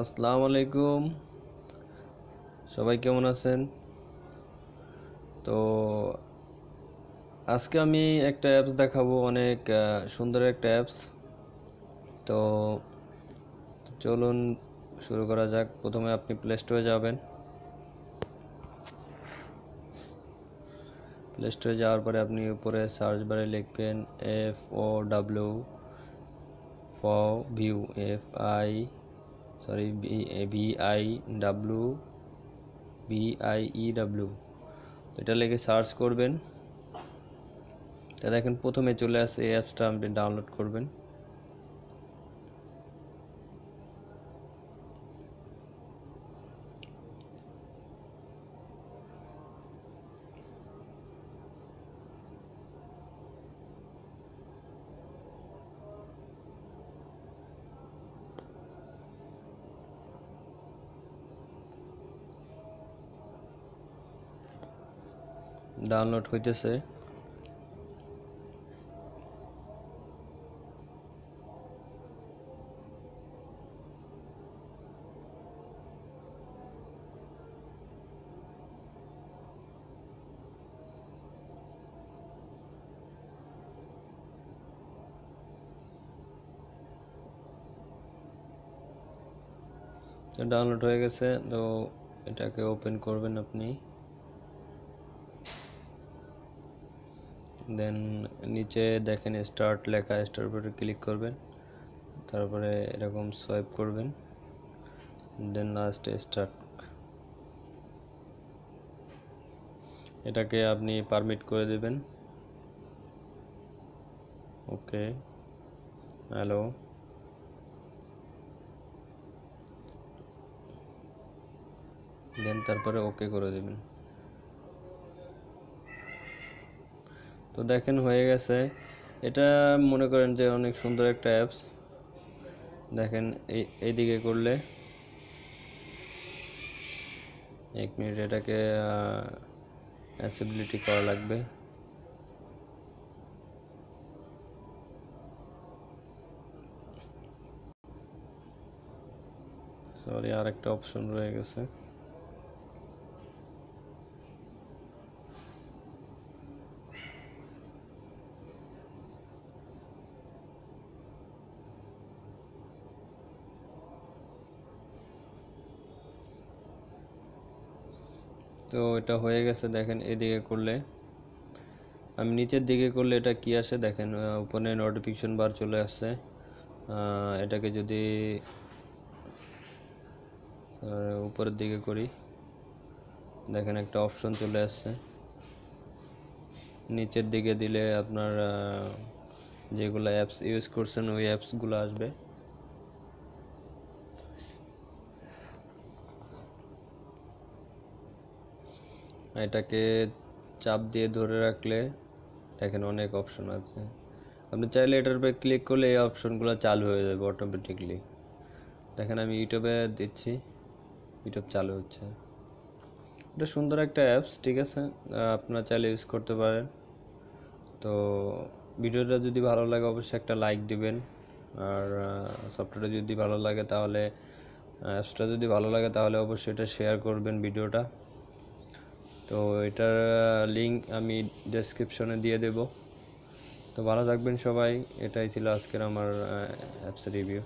আসসালামু আলাইকুম সবাই কেমন আছেন? তো আজকে আমি একটা অ্যাপস দেখাবো, অনেক সুন্দর একটা অ্যাপস তো চলুন শুরু করা যাক। প্রথমে আপনি প্লে স্টোরে যাবেন। প্লে স্টোরে যাওয়ার পরে আপনি উপরে সার্চ বারে লিখবেন এফ ও ডাব্লিউ ফ view F I sorry V I W V I E W এটা লেগে সার্চ করবেন। তা দেখেন, প্রথমে চলে আসে এই অ্যাপসটা আপনি ডাউনলোড করবেন। ডাউনলোড হইতেছে। ডাউনলোড হয়ে গেছে তো এটাকে ওপেন করবেন আপনি। দেন নিচে দেখেন স্টার্ট লেখা স্টার উপরে ক্লিক করবেন। তারপরে এরকম সোয়াইপ করবেন। দেন লাস্টে স্টার্ট এটাকে আপনি পারমিট করে দেবেন। ওকে হ্যালো দেন তারপরে ওকে করে দেবেন। তো দেখেন হয়ে গেছে। এটা মনে করেন যে অনেক সুন্দর একটা অ্যাপস দেখেন এই, এইদিকে করলে। এক মিনিট এটাকে অ্যাসিবিলিটি করা লাগবে। সরি আর একটা অপশন রয়ে গেছে। তো এটা হয়ে গেছে দেখেন এদিকে করলে। আমি নিচের দিকে করলে এটা কি আসে দেখেন উপরে নোটিফিকেশন বার চলে আসছে। এটাকে যদি উপরের দিকে করি। দেখেন একটা অপশন চলে আসছে। নিচের দিকে দিলে আপনার যেগুলো অ্যাপস ইউজ করছেন ওই অ্যাপসগুলো আসবে। এটাকে চাপ দিয়ে ধরে রাখলে দেখেন অনেক অপশন আছে। আপনি চাইলে এটার উপরে ক্লিক করলে এই অপশনগুলো চালু হয়ে যাবে অটোমেটিকলি দেখেন আমি ইউটিউবে দিচ্ছি, ইউটিউব চালু হচ্ছে। এটা সুন্দর একটা অ্যাপস ঠিক আছে? আপনারা চাইলে ইউজ করতে পারেন। তো ভিডিওটা যদি ভালো লাগে অবশ্যই একটা লাইক দিবেন। আর সফটওয়্যারটা যদি ভালো লাগে তাহলে অ্যাপসটা যদি ভালো লাগে তাহলে অবশ্যই এটা শেয়ার করবেন ভিডিওটা। তো এটার লিঙ্ক আমি ডেসক্রিপশনে দিয়ে দেব। তো ভালো থাকবেন সবাই, এটাই ছিল আজকের আমার অ্যাপসের রিভিউ